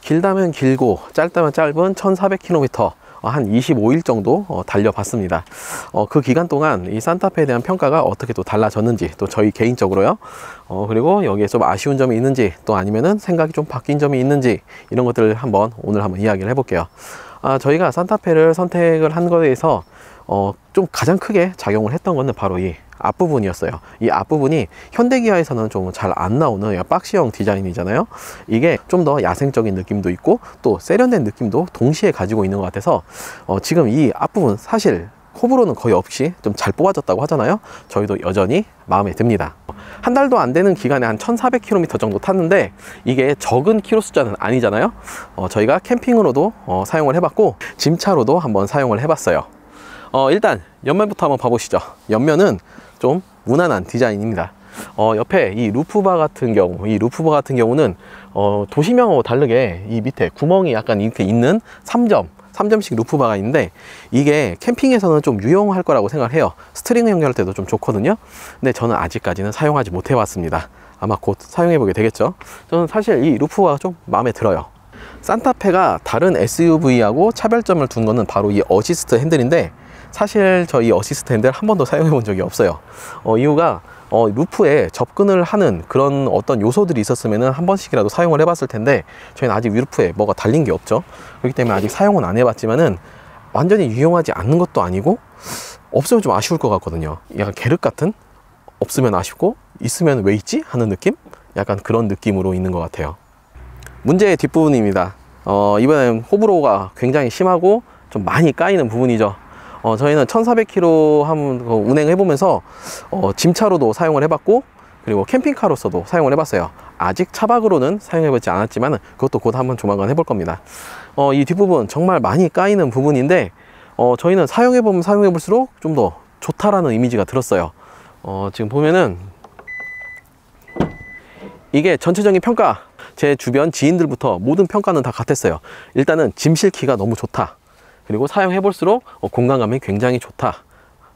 길다면 길고 짧다면 짧은 1400km 어, 한 25일 정도 어, 달려봤습니다. 어, 그 기간 동안 이 산타페에 대한 평가가 어떻게 또 달라졌는지 또 저희 개인적으로요. 어, 그리고 여기에 좀 아쉬운 점이 있는지 또 아니면은 생각이 좀 바뀐 점이 있는지 이런 것들을 한번 오늘 한번 이야기를 해볼게요. 아, 저희가 산타페를 선택을 한 거에 대해서 어, 좀 가장 크게 작용을 했던 거는 바로 이 앞부분이었어요. 이 앞부분이 현대기아에서는 좀 잘 안 나오는 박시형 디자인이잖아요. 이게 좀 더 야생적인 느낌도 있고 또 세련된 느낌도 동시에 가지고 있는 것 같아서 어, 지금 이 앞부분 사실 호불호는 거의 없이 좀 잘 뽑아졌다고 하잖아요. 저희도 여전히 마음에 듭니다. 한 달도 안 되는 기간에 한 1400km 정도 탔는데 이게 적은 키로 숫자는 아니잖아요. 어, 저희가 캠핑으로도 어, 사용을 해봤고 짐차로도 한번 사용을 해봤어요. 어, 일단 옆면부터 한번 봐보시죠. 옆면은 좀 무난한 디자인입니다. 어, 옆에 이 roof bar 같은 경우, 이 roof bar 같은 경우는 어, 도심형하고 다르게 이 밑에 구멍이 약간 이렇게 있는 3점, 3점식 roof bar가 있는데 이게 캠핑에서는 좀 유용할 거라고 생각을 해요. 스트링 연결할 때도 좀 좋거든요. 근데 저는 아직까지는 사용하지 못해 봤습니다. 아마 곧 사용해 보게 되겠죠. 저는 사실 이 roof bar가 좀 마음에 들어요. 산타페가 다른 SUV하고 차별점을 둔 거는 바로 이 어시스트 핸들인데 사실 저희 어시스트 핸들 한 번도 사용해 본 적이 없어요. 어, 이유가 어, roof에 접근을 하는 그런 어떤 요소들이 있었으면 한 번씩이라도 사용을 해봤을 텐데 저희는 아직 roof에 뭐가 달린 게 없죠. 그렇기 때문에 아직 사용은 안 해봤지만은 완전히 유용하지 않는 것도 아니고 없으면 좀 아쉬울 것 같거든요. 약간 계륵 같은 없으면 아쉽고 있으면 왜 있지 하는 느낌? 약간 그런 느낌으로 있는 것 같아요. 문제의 뒷부분입니다. 어, 이번엔 호불호가 굉장히 심하고 좀 많이 까이는 부분이죠. 어, 저희는 1400km 한번 운행해 보면서 어, 짐차로도 사용을 해봤고 그리고 캠핑카로서도 사용을 해봤어요. 아직 차박으로는 사용해보지 않았지만 그것도 곧 한번 조만간 해볼 겁니다. 어, 이 뒷부분 정말 많이 까이는 부분인데 어, 저희는 사용해보면 사용해볼수록 좀 더 좋다라는 이미지가 들었어요. 어, 지금 보면은 이게 전체적인 평가 제 주변 지인들부터 모든 평가는 다 같았어요. 일단은 짐 실기가 너무 좋다. 그리고 사용해 볼수록 어, 공간감이 굉장히 좋다.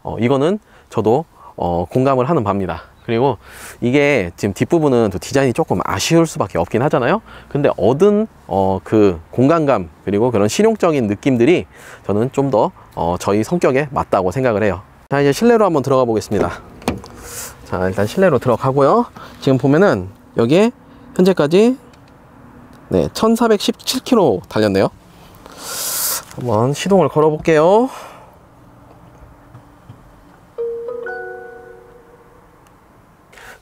어, 이거는 저도 어, 공감을 하는 바입니다. 그리고 이게 지금 뒷부분은 또 디자인이 조금 아쉬울 수밖에 없긴 하잖아요. 근데 얻은 어, 그 공간감 그리고 그런 실용적인 느낌들이 저는 좀더 어, 저희 성격에 맞다고 생각을 해요. 자 이제 실내로 한번 들어가 보겠습니다. 자 일단 실내로 들어가고요. 지금 보면은 여기에 현재까지 네 1417km 달렸네요 한번 시동을 걸어 볼게요.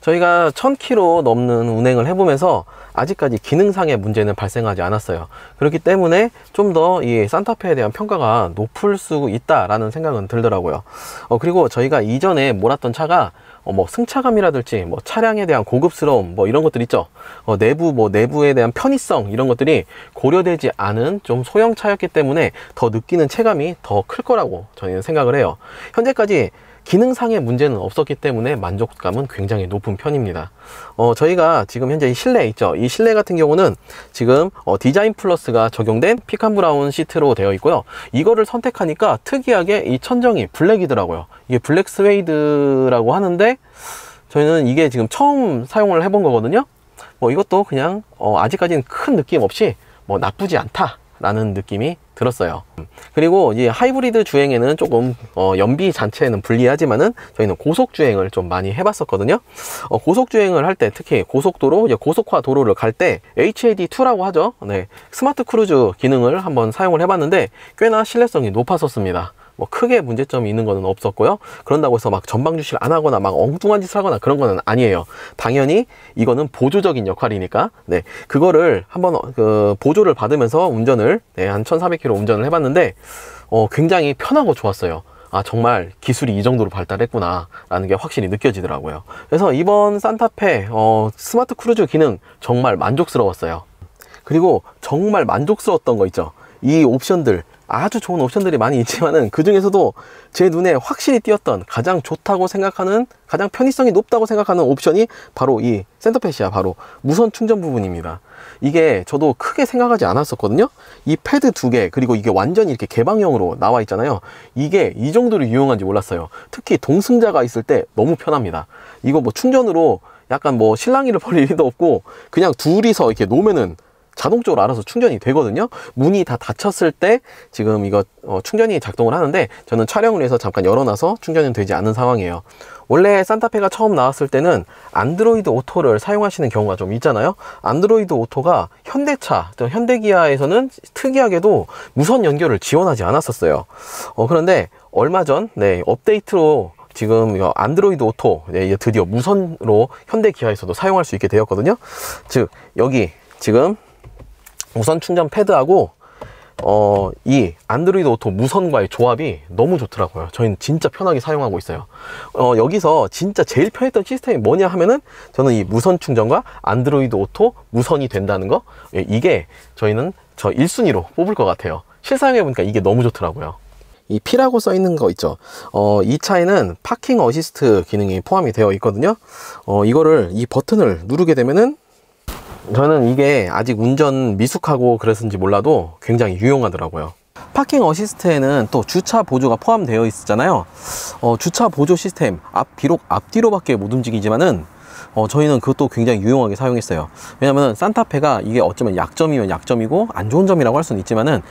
저희가 1000km 넘는 운행을 해보면서 아직까지 기능상의 문제는 발생하지 않았어요. 그렇기 때문에 좀 더 이 산타페에 대한 평가가 높을 수 있다라는 생각은 들더라고요. 어, 그리고 저희가 이전에 몰았던 차가 어, 뭐 승차감이라든지 뭐 차량에 대한 고급스러움 뭐 이런 것들 있죠. 어, 내부 뭐 내부에 대한 편의성 이런 것들이 고려되지 않은 좀 소형 차였기 때문에 더 느끼는 체감이 더 클 거라고 저희는 생각을 해요. 현재까지 기능상의 문제는 없었기 때문에 만족감은 굉장히 높은 편입니다. 어, 저희가 지금 현재 이 실내 있죠? 이 실내 같은 경우는 지금 어, 디자인 플러스가 적용된 pecan brown 시트로 되어 있고요. 이거를 선택하니까 특이하게 이 천정이 블랙이더라고요. 이게 블랙 스웨이드라고 하는데 저희는 이게 지금 처음 사용을 해본 거거든요. 뭐 이것도 그냥 어, 아직까지는 큰 느낌 없이 뭐 나쁘지 않다 라는 느낌이 들었어요. 그리고 이 하이브리드 주행에는 조금 어, 연비 자체는 불리하지만은 저희는 고속 주행을 좀 많이 해봤었거든요. 어, 고속 주행을 할 때 특히 고속도로 고속화 도로를 갈 때 HDA2라고 하죠. 네, 스마트 크루즈 기능을 한번 사용을 해봤는데 꽤나 신뢰성이 높았었습니다 뭐 크게 문제점이 있는 거는 없었고요. 그런다고 해서 막 전방 주시를 안 하거나 막 엉뚱한 짓을 하거나 그런 거는 아니에요. 당연히 이거는 보조적인 역할이니까. 네. 그거를 한번 그 보조를 받으면서 운전을 네, 한 1400km 운전을 해봤는데 어, 굉장히 편하고 좋았어요. 아 정말 기술이 이 정도로 발달했구나 라는 게 확실히 느껴지더라고요. 그래서 이번 산타페 어, 스마트 크루즈 기능 정말 만족스러웠어요. 그리고 정말 만족스러웠던 거 있죠. 이 옵션들 아주 좋은 옵션들이 많이 있지만은 그 중에서도 제 눈에 확실히 띄었던 가장 좋다고 생각하는 가장 편의성이 높다고 생각하는 옵션이 바로 이 센터패시아 바로 무선 충전 부분입니다. 이게 저도 크게 생각하지 않았었거든요. 이 패드 두 개 그리고 이게 완전히 이렇게 개방형으로 나와 있잖아요. 이게 이 정도로 유용한지 몰랐어요. 특히 동승자가 있을 때 너무 편합니다. 이거 뭐 충전으로 약간 뭐 실랑이를 벌일 일도 없고 그냥 둘이서 이렇게 놓으면은 자동적으로 알아서 충전이 되거든요. 문이 다 닫혔을 때 지금 이거 어, 충전이 작동을 하는데 저는 촬영을 위해서 잠깐 열어놔서 충전이 되지 않는 상황이에요. 원래 산타페가 처음 나왔을 때는 안드로이드 오토를 사용하시는 경우가 좀 있잖아요. 안드로이드 오토가 현대차, 현대기아에서는 특이하게도 무선 연결을 지원하지 않았었어요. 어, 그런데 얼마 전 네, 업데이트로 지금 안드로이드 오토 네, 드디어 무선으로 현대기아에서도 사용할 수 있게 되었거든요. 즉 여기 지금 무선 충전 패드하고 어, 이 안드로이드 오토 무선과의 조합이 너무 좋더라고요. 저희는 진짜 편하게 사용하고 있어요. 어, 여기서 진짜 제일 편했던 시스템이 뭐냐 하면은 저는 이 무선 충전과 안드로이드 오토 무선이 된다는 거 예, 이게 저희는 저 1순위로 뽑을 것 같아요. 실사용해보니까 이게 너무 좋더라고요. 이 P라고 써 있는 거 있죠. 어, 이 차에는 parking assist 기능이 포함이 되어 있거든요. 어, 이거를 이 버튼을 누르게 되면은 저는 이게 아직 운전 미숙하고 그랬는지 몰라도 굉장히 유용하더라고요. 파킹 어시스트에는 또 주차 보조가 포함되어 있잖아요. 어, 주차 보조 시스템 앞 비록 앞뒤로 밖에 못 움직이지만은 어, 저희는 그것도 굉장히 유용하게 사용했어요. 왜냐면 산타페가 이게 어쩌면 약점이면 약점이고 안 좋은 점이라고 할 수는 있지만은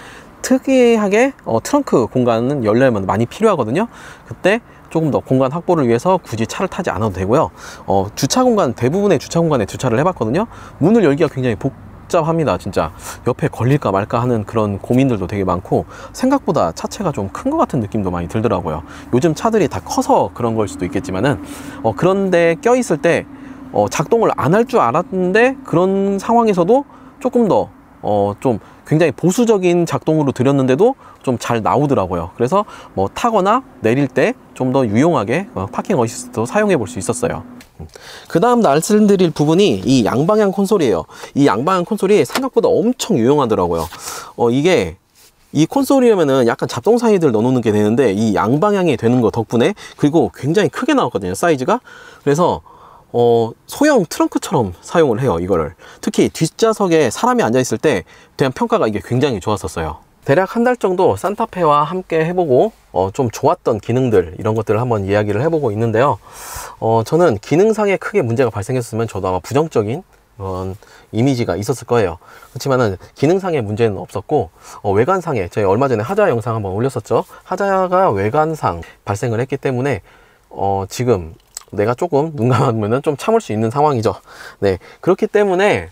특이하게 어, 트렁크 공간은 열려면 많이 필요하거든요. 그때 조금 더 공간 확보를 위해서 굳이 차를 타지 않아도 되고요. 어, 주차 공간 대부분의 주차 공간에 주차를 해봤거든요. 문을 열기가 굉장히 복잡합니다. 진짜 옆에 걸릴까 말까 하는 그런 고민들도 되게 많고 생각보다 차체가 좀 큰 것 같은 느낌도 많이 들더라고요. 요즘 차들이 다 커서 그런 걸 수도 있겠지만은 어, 그런데 껴 있을 때 어, 작동을 안 할 줄 알았는데 그런 상황에서도 조금 더 어, 좀 굉장히 보수적인 작동으로 드렸는데도 좀 잘 나오더라고요. 그래서 뭐 타거나 내릴 때 좀 더 유용하게 어, 파킹 어시스트도 사용해 볼 수 있었어요. 그 다음 말씀드릴 부분이 이 양방향 콘솔이에요. 이 양방향 콘솔이 생각보다 엄청 유용하더라고요. 어, 이게 이 콘솔이면은 약간 잡동 사이들 넣어놓는 게 되는데 이 양방향이 되는 거 덕분에 그리고 굉장히 크게 나왔거든요 사이즈가 그래서 어, 소형 트렁크처럼 사용을 해요 이거를. 특히 뒷좌석에 사람이 앉아 있을 때 대한 평가가 이게 굉장히 좋았었어요. 대략 한 달 정도 산타페와 함께 해보고 어, 좀 좋았던 기능들 이런 것들을 한번 이야기를 해보고 있는데요. 어, 저는 기능상에 크게 문제가 발생했으면 저도 아마 부정적인 그런 이미지가 있었을 거예요. 그렇지만은 기능상의 문제는 없었고 어, 외관상에 저희 얼마 전에 하자 영상 한번 올렸었죠? 하자가 외관상 발생을 했기 때문에 어, 지금 내가 조금 눈 감으면 좀 참을 수 있는 상황이죠. 네. 그렇기 때문에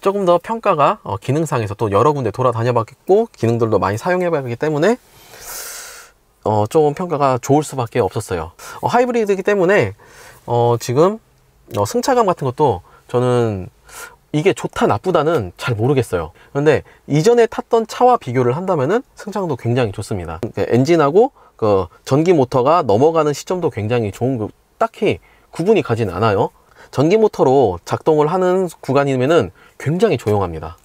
조금 더 평가가 어, 기능상에서 또 여러 군데 돌아다녀 봤고 기능들도 많이 사용해 봤기 때문에 어, 조금 평가가 좋을 수밖에 없었어요. 어, 하이브리드이기 때문에 어, 지금 어, 승차감 같은 것도 저는 이게 좋다 나쁘다는 잘 모르겠어요. 그런데 이전에 탔던 차와 비교를 한다면은 승차감도 굉장히 좋습니다. 그 엔진하고 그 전기 모터가 넘어가는 시점도 굉장히 좋은 그 딱히 구분이 가진 않아요. 전기 모터로 작동을 하는 구간이면은 굉장히 조용합니다.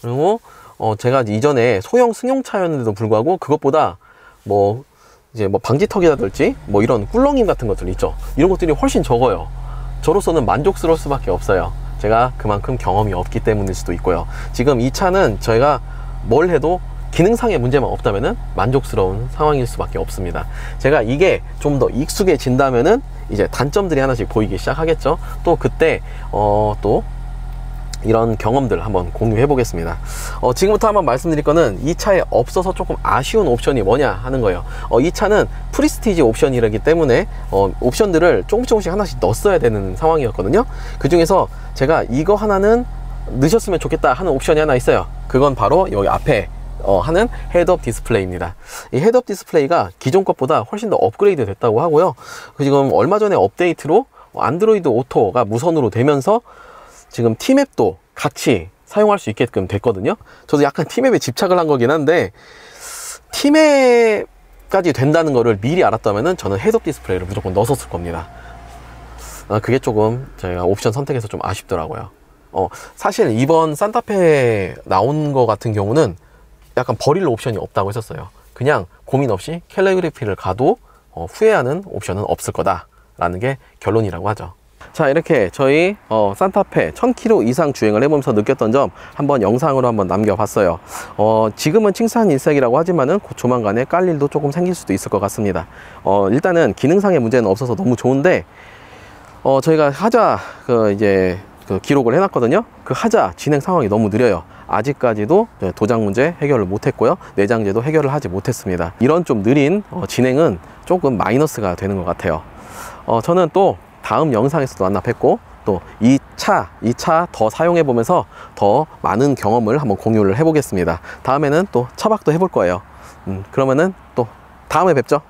그리고 어 제가 이전에 소형 승용차였는데도 불구하고 그것보다 뭐 이제 뭐 방지턱이라든지 뭐 이런 꿀렁임 같은 것들 있죠. 이런 것들이 훨씬 적어요. 저로서는 만족스러울 수밖에 없어요. 제가 그만큼 경험이 없기 때문일 수도 있고요. 지금 이 차는 저희가 뭘 해도 기능상의 문제만 없다면 만족스러운 상황일 수밖에 없습니다. 제가 이게 좀 더 익숙해진다면은 이제 단점들이 하나씩 보이기 시작하겠죠. 또 그때 어, 또 이런 경험들 한번 공유해 보겠습니다. 어, 지금부터 한번 말씀드릴 거는 이 차에 없어서 조금 아쉬운 옵션이 뭐냐 하는 거예요. 어, 이 차는 프리스티지 옵션이라기 때문에 어, 옵션들을 조금 조금씩 하나씩 넣었어야 되는 상황이었거든요. 그 중에서 제가 이거 하나는 넣으셨으면 좋겠다 하는 옵션이 하나 있어요. 그건 바로 여기 앞에 어, 하는 헤드업 디스플레이입니다. 이 헤드업 디스플레이가 기존 것보다 훨씬 더 업그레이드 됐다고 하고요. 그 지금 얼마 전에 업데이트로 안드로이드 오토가 무선으로 되면서 지금 티맵도 같이 사용할 수 있게끔 됐거든요. 저도 약간 티맵에 집착을 한 거긴 한데 티맵까지 된다는 거를 미리 알았다면 저는 헤드업 디스플레이를 무조건 넣었을 겁니다. 아, 그게 조금 제가 옵션 선택해서 좀 아쉽더라고요. 어, 사실 이번 산타페 나온 거 같은 경우는 약간 버릴 옵션이 없다고 했었어요. 그냥 고민 없이 캘리그래피를 가도 어, 후회하는 옵션은 없을 거다라는 게 결론이라고 하죠. 자 이렇게 저희 어, 산타페 1000km 이상 주행을 해보면서 느꼈던 점 한번 영상으로 한번 남겨봤어요 어, 지금은 칭찬 일색이라고 하지만은 조만간에 깔 일도 조금 생길 수도 있을 것 같습니다 어, 일단은 기능상의 문제는 없어서 너무 좋은데 어, 저희가 하자 그 이제 그 그 기록을 해놨거든요. 그 하자 진행 상황이 너무 느려요. 아직까지도 도장 문제 해결을 못했고요. 내장제도 해결을 하지 못했습니다. 이런 좀 느린 어, 진행은 조금 마이너스가 되는 것 같아요. 어, 저는 또 다음 영상에서도 만나 뵙고 또 이 차, 이 차 더 사용해 보면서 더 많은 경험을 한번 공유를 해보겠습니다. 다음에는 또 차박도 해볼 거예요. 음, 그러면은 또 다음에 뵙죠.